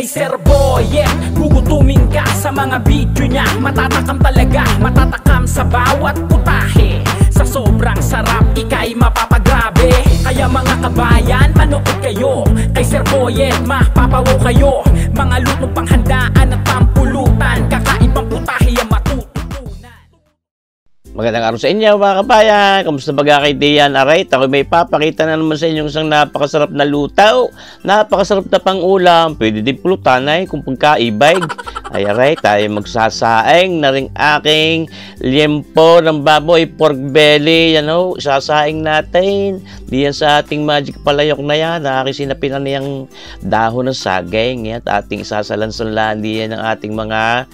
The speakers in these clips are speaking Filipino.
kay Sir Boyet Gugutumin ka sa mga video niya. Matatakam talaga, matatakam sa bawat putahe. Sa sobrang sarap, ikay mapapagrabe. Kaya mga kabayan, manood kayo. Kay Sir Boyet, mapapawaw kayo. Mga lutong panghandaan at pampulutan Kakaibang Magandang araw sa inyo mga kabayan. Kamusta Dian Aray? Ako may papakita na naman sa inyo isang napakasarap na lutaw. Napakasarap na pang ulam. Pwede din pulutan ay kung pagkaibig. Ay aray, tayo magsasaing na rin aking liempo ng baboy, pork belly. Yan o, sasaing natin. Diyan sa ating magic palayok na yan. Na aking sinapinan niyang dahon ng saging. Yan, ating isasalansalan diyan ng ating mga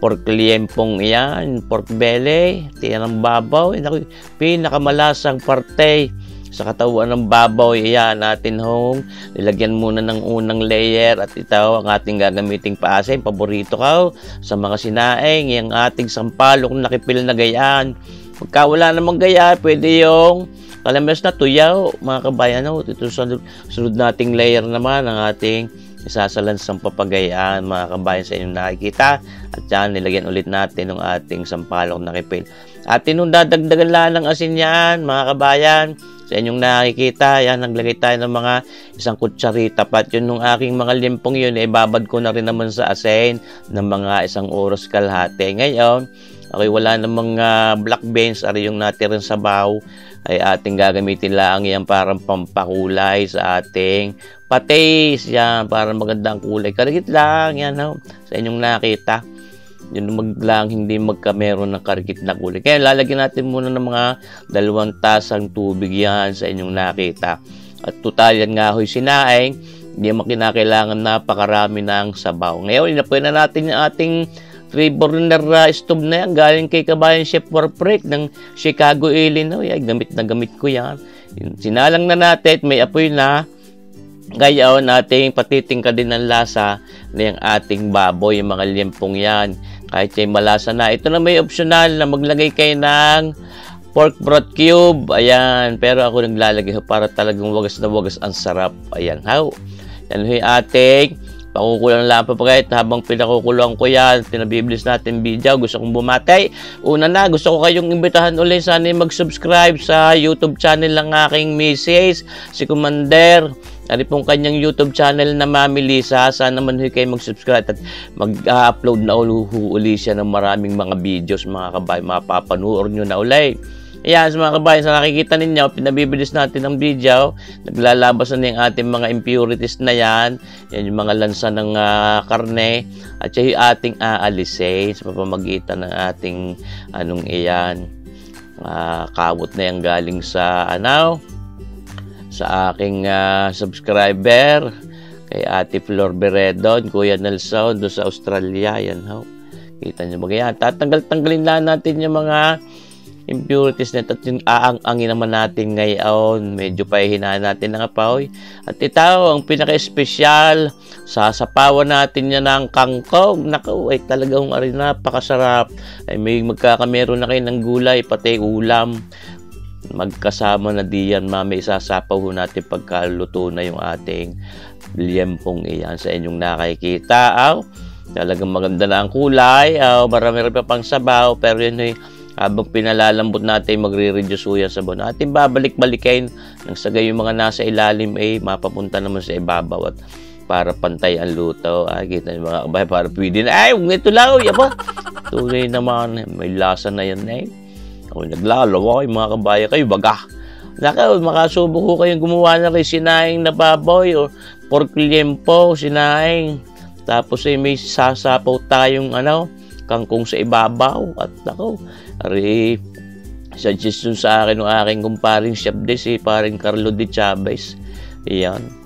pork liempong yan, pork belly, tiyan ng babaw, yan ako, pinakamalasang parte. Sa katawan ng babaw, yan natin hong, nilagyan muna ng unang layer at ito ang ating gagamiting paasa, yung paborito ko sa mga sinaing, yung ating sampalok na nakipil na gayaan. Pagka wala namang gaya, pwede yung kalamas na tuyaw, mga kabayan, ito sunod, sunod nating layer naman ang ating isasalansang papagayaan mga kabayan sa inyong nakikita. At yan nilagyan ulit natin ng ating sampalok na kipil at nung dadagdagan lang ng asin yan mga kabayan. Sa inyong nakikita yan naglagay tayo ng mga isang kutsarita. Pat yun nung aking mga limpong yun eh babad ko na rin naman sa asin ng mga isang oras kalahati. Ngayon Okay, wala namang uh, black beans ari yung natirang sabaw ay ating gagamitin lang yan parang pampakulay sa ating patis. Yan para maganda ang kulay. Karikit lang yan no? sa inyong nakita. Yun maglang hindi magkameron ng karikit na kulay. Kaya lalagyan natin muna ng mga dalawang tasang tubig yan sa inyong nakita. At total yan nga ho'y sinaing hindi mo kinakailangan napakarami ng sabaw. Ngayon inapoy na natin yung ating three burner uh, stove na yan galing kay kabayan Chef Warprek ng Chicago, Illinois. Ay, gamit na gamit ko yan. Sinalang na natin, may apoy na. Ngayon, nating patitingka din ng lasa yung ating baboy, yung mga liempong yan. Kahit yung malasa na. Ito na may optional na maglagay kayo ng pork broth cube. Ayan. Pero ako naglalagay para talagang wagas na wagas ang sarap. Ayan. How? Yan yung ating Pakukulang lang pa pagkait habang pinakukulang ko yan, pinabiblis natin video, gusto kong bumatay. Una na, gusto ko kayong imbitahan ulit sana mag-subscribe sa YouTube channel ng aking misis, si Commander. Ari pong kanyang YouTube channel na Mami Lisa. Sana naman kayo mag-subscribe at mag-upload na uli siya ng maraming mga videos mga kabay. Mapapanood nyo na ulit. Ayan, sa mga kabayan, sa nakikita ninyo, pinabibilis natin ang video. Naglalabas na yung ating mga impurities na yan. Yan yung mga lansa ng uh, karne. At siya yung ating aalisin sa pamamagitan ng ating anong iyan. Uh, kawot na yung galing sa ano sa aking uh, subscriber kay Ate Flor Beredon, Kuya Nelson doon sa Australia. Yan ho. Kita nyo mga yan. Tatanggal-tanggalin lang natin yung mga impurities net at yung aang-angin naman natin ngayon. Medyo pahihinaan natin ng apoy. At ito, ang pinaka-espesyal, sasapawan natin niya ng kangkong. Naku, ay talagang ari napakasarap. Ay may magkakameron na kayo ng gulay, pati ulam. Magkasama na diyan, mami, isasapaw natin pagkaluto na yung ating liempong iyan sa inyong nakikita. Aw, talagang maganda na ang kulay. Aw, marami rin pa pang sabaw, pero yun ay habang pinalalambot natin magre-reduce yan sa buwan. Ating babalik-balikayin nang sagay yung mga nasa ilalim ay eh, mapapunta naman sa ibabaw at para pantay ang luto. Ay, kita yung mga kabay, para pwede na. Ay, ito lang. Yaba. Tunay naman. May lasa na yan eh. Ako naglalawa kayo mga kabaya kayo. Baga. Naka, makasubo ko kayong gumawa na rin sinaing na baboy o pork liempo, sinaing. Tapos ay eh, may sasapaw tayong ano, kangkong sa ibabaw. At ako, Ari, suggestion sa akin ng aking kumparing chef de si paring Carlo de Chavez. Iyan.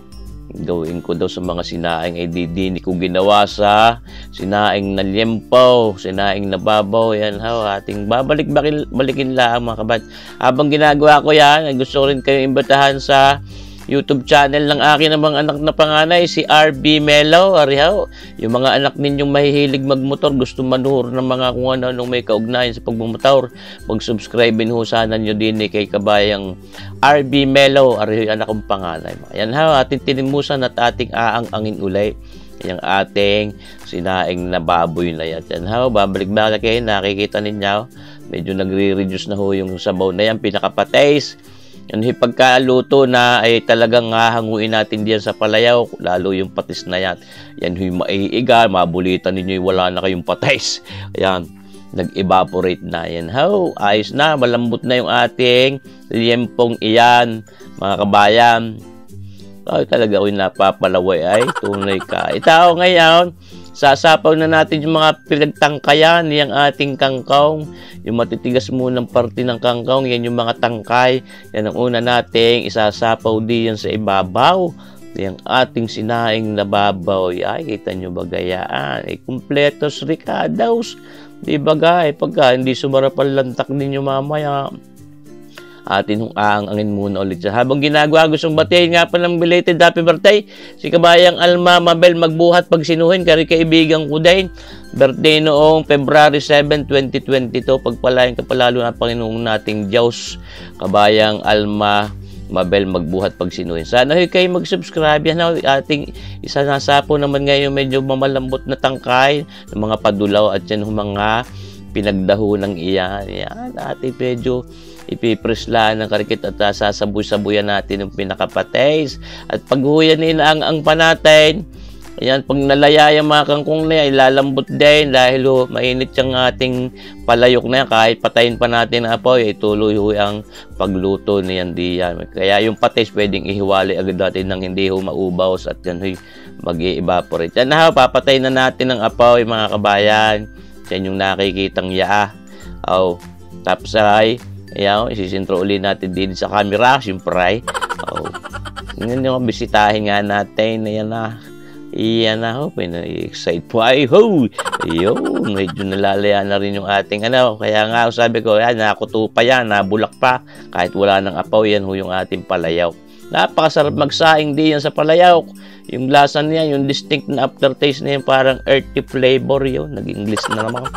Gawin ko daw sa mga sinaing ay didini ko ginawa sa sinaing na liempo, sinaing na babaw. Yan ha, ating babalik balikin lang mga kabat. Habang ginagawa ko yan, gusto rin kayo imbitahan sa YouTube channel ng akin namang anak na panganay, si RB Melo. Arihaw, yung mga anak ninyong mahihilig magmotor, gusto manuhor ng mga kung ano nung may kaugnayan sa pagmumotor, mag-subscribe ho sana nyo din eh, kay kabayang RB Melo. Arihaw, anak kong panganay. Yan ha, ating tinimusan at ating aang-angin ulay. yung ating sinaing na baboy na yan. Yan ho, babalik-balik kayo, nakikita ninyo, medyo nagre-reduce na ho yung sabaw na yan, pinaka-taste. Yan, pagkaluto na ay talagang hahanguin natin diyan sa palayaw, lalo yung patis na yan. Yan yung maiiga, mabulitan ninyo wala na kayong patis. Ayan, nag-evaporate na yan. How? Ayos na, malambot na yung ating liyempong iyan, mga kabayan. Ay, talaga ako'y napapalaway ay tunay ka. Itaw ngayon, sasapaw na natin yung mga pinagtangkayan yung ating kangkong. Yung matitigas munang parte ng kangkong, yan yung mga tangkay. Yan ang una nating isasapaw diyan sa ibabaw. Yung ating sinaing nababaw. Ay, kita nyo ba gayaan? Ay, kumpletos ricados. Di ba gay? Pagka hindi sumarap ang lantak ninyo mamaya, atin hong aangangin muna ulit siya. Habang ginagawa, gustong batiin nga pa ng belated happy birthday. Si kabayang Alma Mabel magbuhat pag sinuhin, kari kaibigan ko din. Birthday noong February 7, 2022. Pagpalayan ka palalo na Panginoon nating Diyos. Kabayang Alma Mabel magbuhat pag sinuhin. Sana hoy kayo mag-subscribe. Yan ating isa na naman ngayon medyo mamalambot na tangkay ng mga padulaw at yan mga pinagdaho ng iyan. Yan, ating medyo ipipreslaan ng karikit at uh, sasabuy-sabuyan natin yung pinakapates. At pag huyan ang ang panatin, Ayan, pag nalaya yung mga kangkong na yan, ilalambot din dahil oh, mainit yung ating palayok na yan. Kahit patayin pa natin ang apoy, ay tuloy ho ang pagluto niyan diyan. Kaya yung patis pwedeng ihiwali agad natin nang hindi ho maubaws at yan ho mag evaporate Yan na papatay na natin ang apoy mga kabayan. Yan yung nakikitang yaa. Oh, tapos ay Ayan, isisintro uli natin din sa camera, siyempre. Oh. Yan yung bisitahin nga natin. Ayan na. Iyan na ho, pina-excite po ay ho. Ayun, medyo nalalaya na rin yung ating ano. Kaya nga sabi ko, yan, nakuto pa yan, nabulak pa. Kahit wala nang apaw, yan ho yung ating palayaw. Napakasarap magsaing din yan sa palayaw. Yung lasa niya, yung distinct na aftertaste niya, parang earthy flavor yun. Nag-English na naman.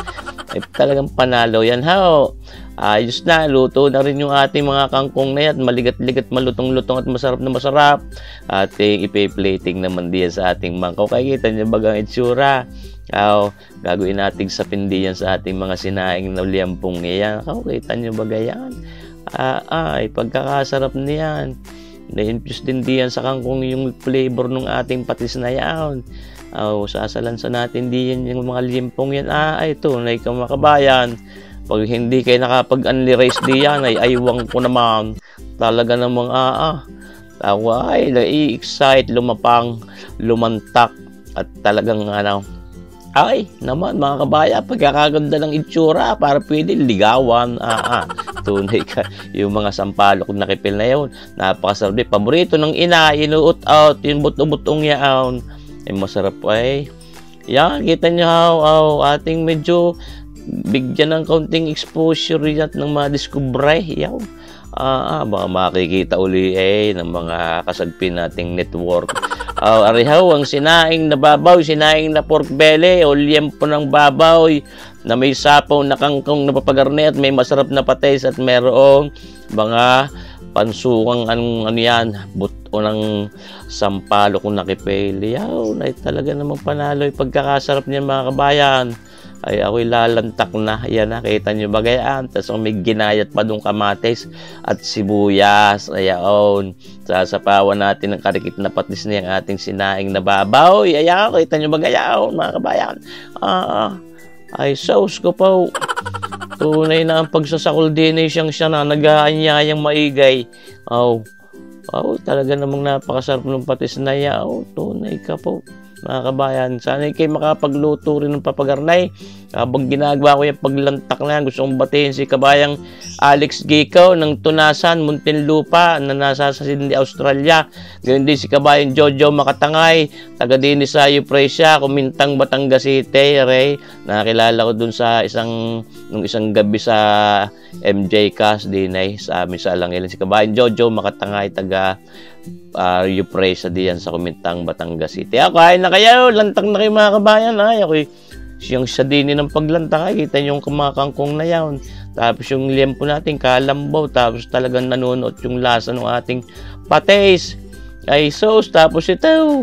Ay, talagang panalo yan. How? Ayos na, luto na rin yung ating mga kangkong na yan. Maligat-ligat, malutong-lutong at masarap na masarap. Ating ipe-plating naman diyan sa ating mangkaw. Kaya kita niyo bagang itsura. Aw, gagawin natin sa pindiyan sa ating mga sinaing na liyampong yan. Aw, kita niyo ba yan? Ah, ay, pagkakasarap niyan. Na-infuse din diyan sa kangkong yung flavor ng ating patis na yan. Oh, sasalansa natin diyan yung mga limpong yan. Ah, ito, na ikaw makabayan. Pag hindi kayo nakapag-unli race diyan, ay aywang ko naman. Talaga namang ah, ah. Tawa ay, nai-excite, lumapang, lumantak. At talagang ano, ay, naman mga kabaya, pagkakaganda ng itsura, para pwede ligawan. Ah, ah. Tunay ka. Yung mga sampalok na kipil na yun, napakasarap. Paborito ng ina, inuut out, yung buto-butong yaon ay masarap ay yan kita nyo how, how ating medyo bigyan ng kaunting exposure yan ng mga discovery. Yaw ah, ah, baka makikita uli eh ng mga kasagpin nating network. Uh, arihaw ang sinaing na babaw sinaing na pork belly o liempo ng babaw na may sapaw na kangkong na papagarne at may masarap na pates at merong mga pansukang anong ano yan buto ng sampalo kung nakipeli yaw na talaga namang panalo yung pagkakasarap niyan mga kabayan ay ako'y lalantak na. Yan nakita nyo ba? Gayaan tapos may ginayat pa dong kamates at sibuyas. Ayaon sasapawan natin ng karikit na patis na yung ating sinaing na babaw ayaw kita nyo ba? Gayaon mga kabayan. Ah, ay sauce ko po. Tunay na ang pagsasakol din ay siyang siya na nag-aanyayang maigay. Oh, oh, talaga namang napakasarap ng patis na yaw. Tunay ka po mga kabayan. Sana kayo makapagluto rin ng papagarnay. Habang ginagawa ko yung paglantak na yan, gusto kong batiin si kabayang Alex Gikaw ng Tunasan, Muntinlupa na nasa sa Sydney, Australia. Gayun din si kabayang Jojo Makatangay, taga din sa Eupresia, Kumintang Batangas City, Ray. Nakilala ko dun sa isang nung isang gabi sa MJ Cas din sa amin sa Alangilan. Si kabayang Jojo Makatangay, taga uh, Eupresia diyan sa Kumintang Batangas City. Ako, ay na kayo, lantang na kayo mga kabayan. Ay, ako'y siyang sa dini ng paglanta kita yung kumakangkong na yan tapos yung liempo natin kalambaw tapos talagang nanonood yung lasa ng ating patis ay sauce tapos ito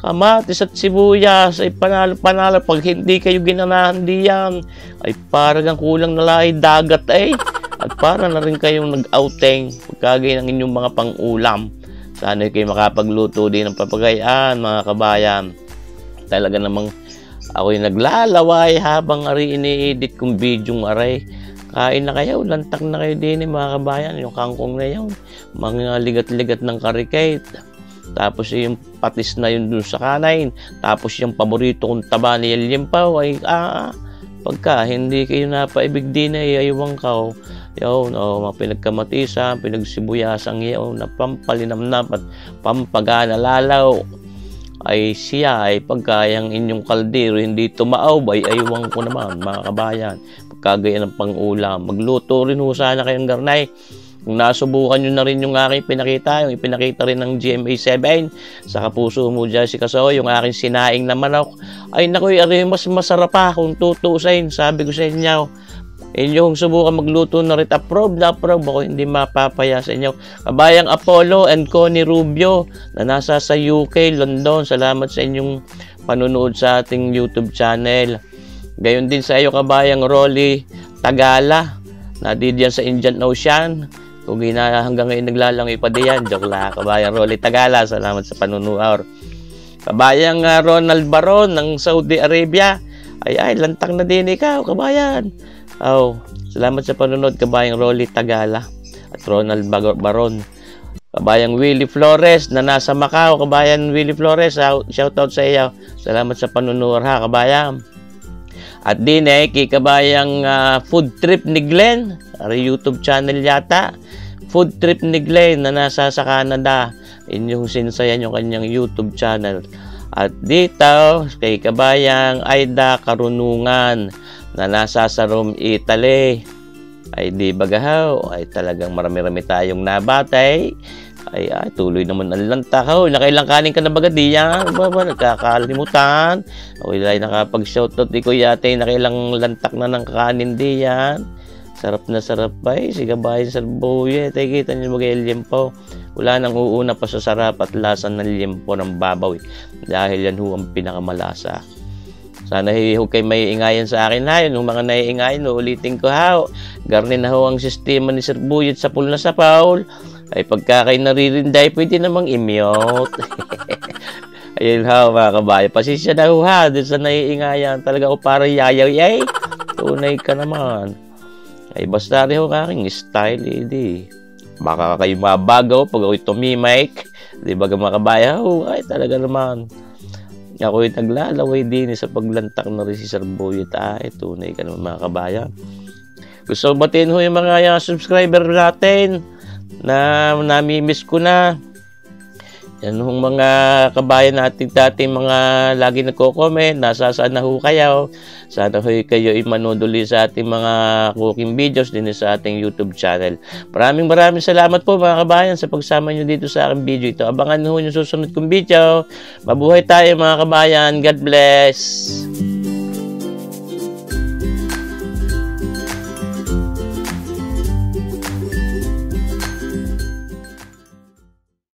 kamatis at sibuyas ay panalo-panalo. Pag hindi kayo ginanahan diyan, ay parang kulang na ay dagat ay. At para na rin kayong nag-outing pagkagay ng inyong mga pang-ulam. Sana kayo makapagluto din ng papagayaan, mga kabayan. Talaga namang ako'y naglalaway habang ari ini-edit kong video aray. Kain na kayo, lantak na kayo din eh, mga kabayan. Yung kangkong na yun, mga ligat-ligat ng karikate. Tapos yung patis na yun dun sa kanain. Tapos yung paborito kong taba ni Limpaw ay ah, pagka hindi kayo napaibig din ay ayawang ka. Yo, no, mga pinagkamatisan, pinagsibuyasan yaw na pampalinamnap at pampagana lalaw ay siya ay pagkayang inyong kaldero hindi tumaaw ay ayawang ko naman mga kabayan. Pagkagaya ng pangulam magluto rin ho sana kayong garnay. Kung nasubukan nyo na rin yung aking pinakita, yung ipinakita rin ng GMA7 sa kapuso mo Jessica So, yung aking sinaing na manok, ay naku, mas masarap pa kung tutusin. Sabi ko sa inyo, inyong subukan magluto na rin. Approve na approve. Ako hindi mapapaya sa inyo. Kabayang Apollo and Connie Rubio na nasa sa UK, London. Salamat sa inyong panunood sa ating YouTube channel. Gayon din sa iyo kabayang Rolly Tagala. Na diyan sa Indian Ocean. Kung gina hanggang ngayon naglalangoy pa diyan joke lang kabayang Rolly Tagala. Salamat sa panunood kabayang uh, Ronald Baron ng Saudi Arabia. Ay ay lantang na din ikaw kabayan Oh, salamat sa panonood kabayang Rolly Tagala at Ronald Baron. Kabayang Willie Flores na nasa Macau. Kabayan Willie Flores, shout out sa iyo. Salamat sa panonood ha, kabayan. At din eh, kay kabayang uh, food trip ni Glenn. YouTube channel yata. Food trip ni Glenn na nasa sa Canada. Inyong sinsayan yung kanyang YouTube channel. At dito, kay kabayang Aida Karunungan na nasa sa Rome, Italy. Ay di bagahaw, ay talagang marami-rami tayong nabatay. Ay, ay tuloy naman ang lantakaw. Nakailang kanin ka na baga di yan? Ba ba, nagkakalimutan. O ilay nakapag-shoutout di ko yate, nakailang lantak na ng kanin di yan. Sarap na sarap ba eh. Siga bahay sa buye. Tay kita niyo mag liempo. Wala nang uuna pa sa sarap at lasa ng liempo ng babaw eh. Dahil yan ho ang pinakamalasa. Sana huwag kayo may ingayan sa akin ha. Yung mga naiingayan, ulitin ko ha. Garnin na ho ang sistema ni Sir Buyet sa pool na sa Paul. Ay pagka kayo naririnday, pwede namang i-mute. Ayun ha, mga kabayo. Pasisya na ho ha. Doon sa naiingayan. Talaga ko para yayaw yay. Tunay ka naman. Ay basta rin ho aking style, edi. Baka kayo mabagaw pag ako'y tumimike. Di ba mga kabayo? Ay talaga naman. Ako'y naglalaway din sa paglantak na rin si Sir Boyet. Ay, tunay ka naman mga kabayan. Gusto ko batiin ho yung mga uh, subscriber natin na nami-miss ko na. Yan hong mga kabayan natin dati mga lagi nagko-comment, nasa saan na ho kayo. Sana ho kayo imanuduli sa ating mga cooking videos din sa ating YouTube channel. Maraming maraming salamat po mga kabayan sa pagsama nyo dito sa aking video ito. Abangan ho yung susunod kong video. Mabuhay tayo mga kabayan. God bless!